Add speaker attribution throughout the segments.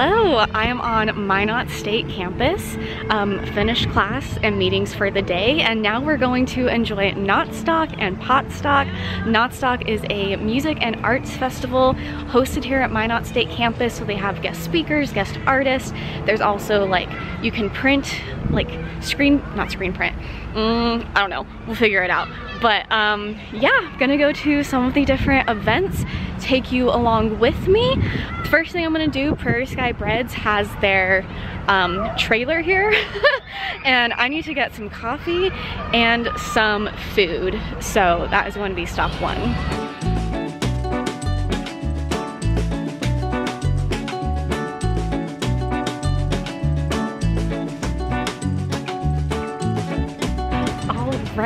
Speaker 1: Hello, I am on Minot State campus, um, finished class and meetings for the day, and now we're going to enjoy Notstock and Potstock. Notstock is a music and arts festival hosted here at Minot State campus, so they have guest speakers, guest artists. There's also like, you can print, like screen, not screen print, mm, I don't know, we'll figure it out. But um, yeah, gonna go to some of the different events, take you along with me. First thing I'm gonna do, Prairie Sky Breads has their um, trailer here and I need to get some coffee and some food. So that is going to be stop one.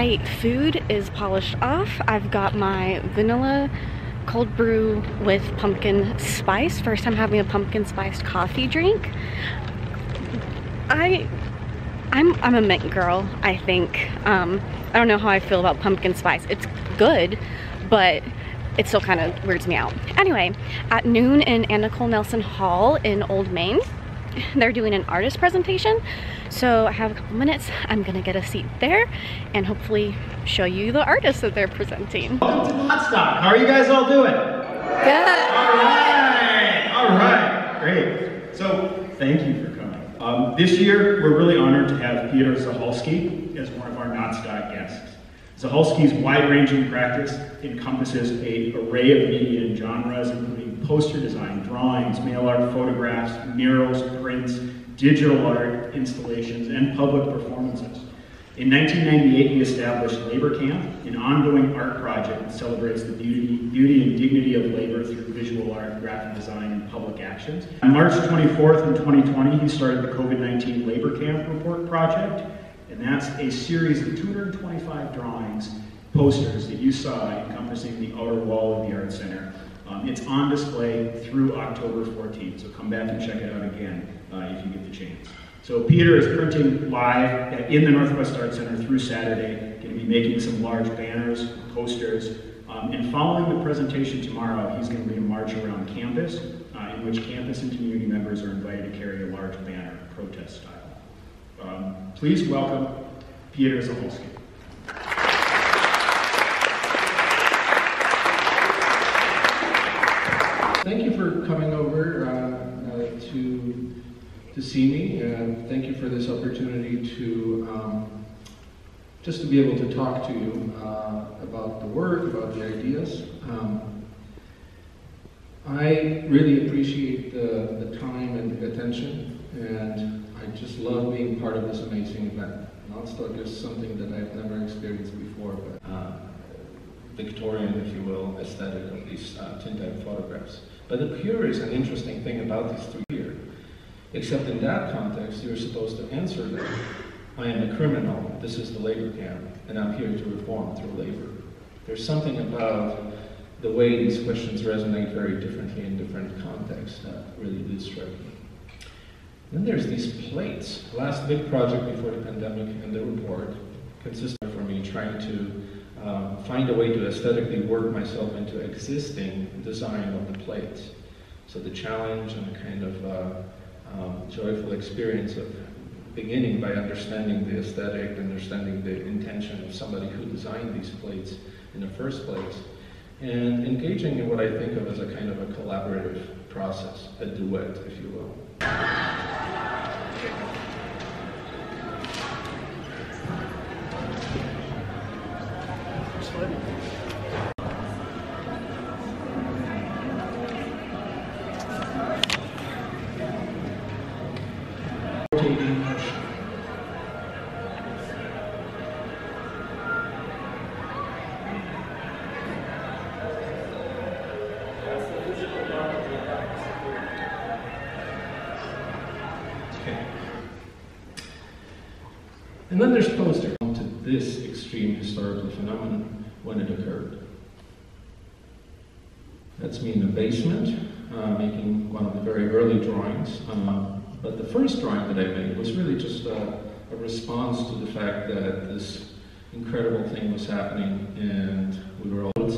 Speaker 1: Right, food is polished off. I've got my vanilla cold brew with pumpkin spice. First time having a pumpkin spiced coffee drink. I, I'm, I'm a mint girl, I think. Um, I don't know how I feel about pumpkin spice. It's good, but it still kind of weirds me out. Anyway, at noon in Anna Nicole Nelson Hall in Old Main, they're doing an artist presentation. So I have a couple minutes. I'm gonna get a seat there and hopefully show you the artists that they're presenting.
Speaker 2: Welcome to Notstock. How are you guys all doing? Good. All right. All right. Great. So thank you for coming. Um, this year, we're really honored to have Peter Szyhalski as one of our Notstock guests. Szyhalski's wide-ranging practice encompasses a array of media and genres, including poster design, drawings, mail art, photographs, murals, prints, digital art installations, and public performances. In 1998, he established Labor Camp, an ongoing art project that celebrates the beauty, beauty and dignity of labor through visual art, graphic design, and public actions. On March 24th in 2020, he started the COVID-19 Labor Camp Report Project, and that's a series of 225 drawings, posters that you saw encompassing the outer wall of the Art Center. It's on display through October 14th, so come back and check it out again uh, if you get the chance. So Peter is printing live in the Northwest Art Center through Saturday, going to be making some large banners, posters, um, and following the presentation tomorrow, he's going to be a march around campus, uh, in which campus and community members are invited to carry a large banner, protest style. Um, please welcome Peter Szyhalski.
Speaker 3: Thank you for coming over uh, uh, to to see me, and thank you for this opportunity to um, just to be able to talk to you uh, about the work, about the ideas. Um, I really appreciate the, the time and the attention, and I just love being part of this amazing event. Notstock is something that I've never experienced before, but uh, Victorian, if you will, aesthetic of these uh, tintype photographs. But the is an interesting thing about these three. Except in that context, you're supposed to answer them. I am a criminal, this is the labor camp, and I'm here to reform through labor. There's something about the way these questions resonate very differently in different contexts that really did strike me. Then there's these plates. Last big project before the pandemic and the report consisted for me trying to um, find a way to aesthetically work myself into existing design of the plates. So the challenge and the kind of uh, um, joyful experience of beginning by understanding the aesthetic, understanding the intention of somebody who designed these plates in the first place, and engaging in what I think of as a kind of a collaborative process, a duet, if you will. And then there's poster to this extreme historical phenomenon when it occurred. That's me in the basement, uh, making one of the very early drawings. Uh, but the first drawing that I made was really just a, a response to the fact that this incredible thing was happening and we were all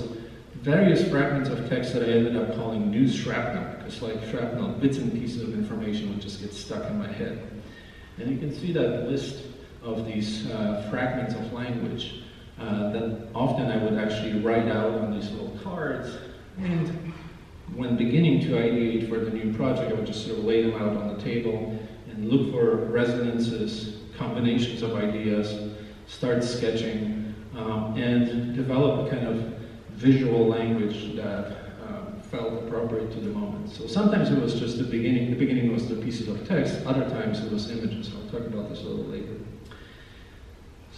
Speaker 3: various fragments of text that I ended up calling news shrapnel, because like shrapnel, bits and pieces of information would just get stuck in my head. And you can see that list of these uh, fragments of language uh, that often I would actually write out on these little cards. And when beginning to ideate for the new project, I would just sort of lay them out on the table and look for resonances, combinations of ideas, start sketching, um, and develop a kind of visual language that um, felt appropriate to the moment. So sometimes it was just the beginning, the beginning was the pieces of text, other times it was images. I'll talk about this a little later.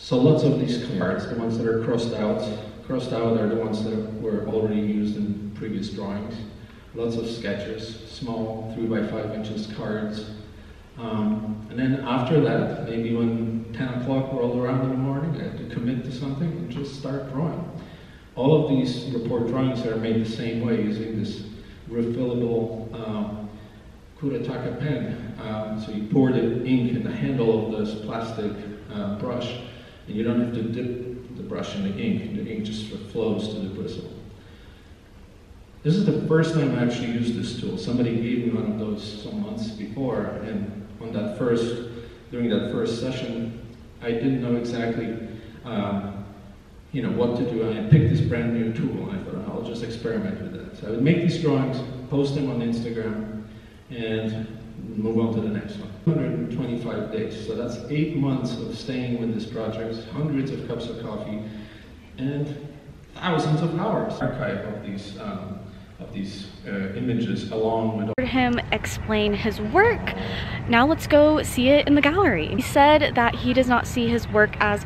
Speaker 3: So lots of these cards, the ones that are crossed out, crossed out are the ones that were already used in previous drawings. Lots of sketches, small three by five inches cards. Um, and then after that, maybe when 10 o'clock rolled around in the morning, I had to commit to something and just start drawing. All of these report drawings are made the same way using this refillable um, Kuretake pen. Um, so you pour the ink in the handle of this plastic uh, brush, and you don't have to dip the brush in the ink. The ink just flows to the bristle. This is the first time I actually used this tool. Somebody gave me one of those some months before, and on that first, during that first session, I didn't know exactly um, you know, what to do. I picked this brand new tool I thought, I'll just experiment with that. So I would make these drawings, post them on Instagram, and move on to the next one. 125 days. So that's eight months of staying with this project, hundreds of cups of coffee, and thousands of hours. Archive of these um, of these uh, images along with
Speaker 1: heard him explain his work. Now let's go see it in the gallery. He said that he does not see his work as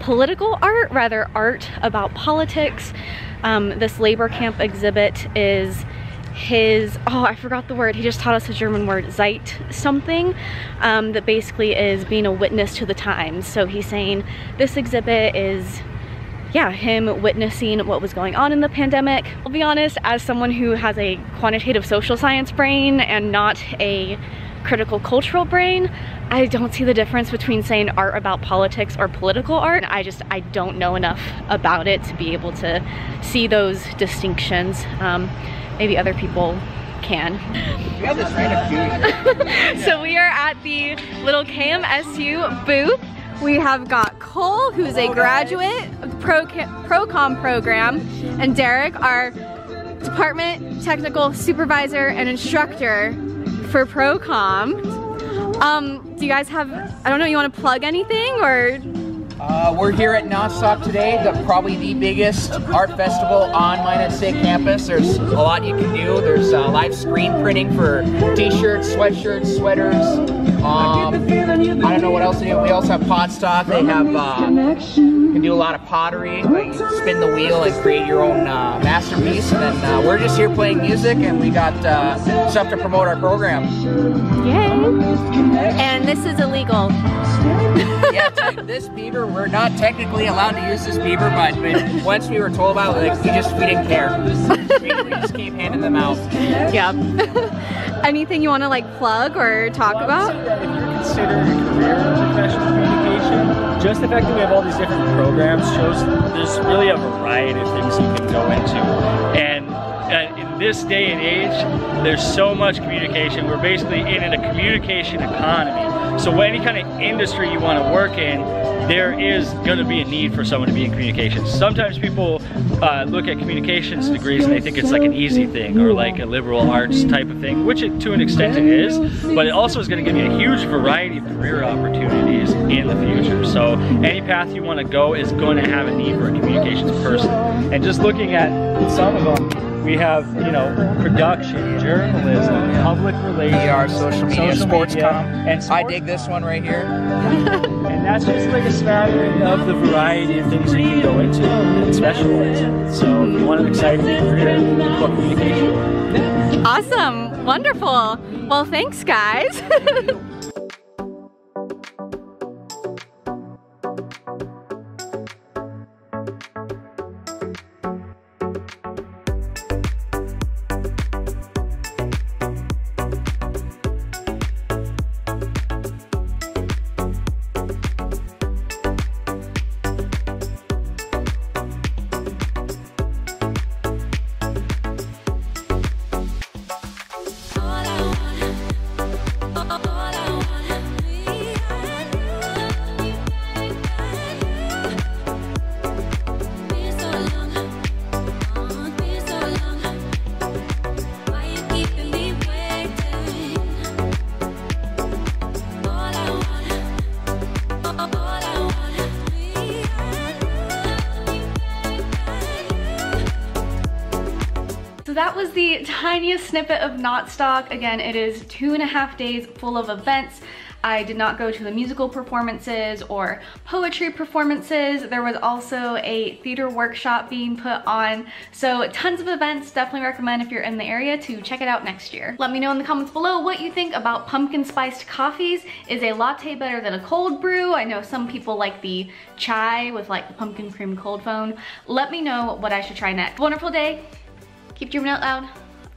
Speaker 1: political art, rather art about politics. Um, this labor camp exhibit is his, oh, I forgot the word. He just taught us a German word, Zeit something, um, that basically is being a witness to the times. So he's saying this exhibit is, yeah, him witnessing what was going on in the pandemic. I'll be honest, as someone who has a quantitative social science brain and not a critical cultural brain, I don't see the difference between saying art about politics or political art. I just, I don't know enough about it to be able to see those distinctions. Um, maybe other people can. so we are at the little KMSU booth. We have got Cole, who's a graduate of the Pro ProCom program, and Derek, our department technical supervisor and instructor for ProCom. Um, do you guys have, I don't know, you want to plug anything or?
Speaker 4: Uh, we're here at Notstock today, the, probably the biggest art festival on Minot State campus. There's a lot you can do. There's uh, live screen printing for t-shirts, sweatshirts, sweaters. Um, I don't know what else to do. We also have Potstock. They have, uh, can do a lot of pottery. Like spin the wheel and create your own uh, masterpiece. And then uh, we're just here playing music and we got uh, stuff to promote our program.
Speaker 1: Yay! And this is illegal.
Speaker 4: Yeah, this beaver, we're not technically allowed to use this beaver, but, but once we were told about it, like, we just, we didn't care. we, we just keep handing them out.
Speaker 1: Yeah. Anything you want to like plug or talk well, about?
Speaker 5: if you're considering a career in professional communication, just the fact that we have all these different programs shows there's really a variety of things you can go into. And in this day and age, there's so much communication. We're basically in a communication economy. So any kind of industry you want to work in, there is going to be a need for someone to be in communications. Sometimes people uh, look at communications degrees and they think it's like an easy thing or like a liberal arts type of thing, which it, to an extent it is, but it also is going to give you a huge variety of career opportunities in the future. So any path you want to go is going to have a need for a communications person. And just looking at some of them, we have, you know, production, journalism, public relations,
Speaker 4: PR, social media, social sports media, com. And sports I dig this one right here.
Speaker 5: and that's just like a smattering of the variety of things you can go into and specialize in. So if you want an exciting career, book communication.
Speaker 1: Awesome. Wonderful. Well, thanks, guys. tiniest snippet of Notstock. Again, it is two and a half days full of events. I did not go to the musical performances or poetry performances. There was also a theater workshop being put on. So tons of events, definitely recommend if you're in the area to check it out next year. Let me know in the comments below what you think about pumpkin spiced coffees. Is a latte better than a cold brew? I know some people like the chai with like the pumpkin cream cold foam. Let me know what I should try next. Wonderful day. Keep dreaming out loud.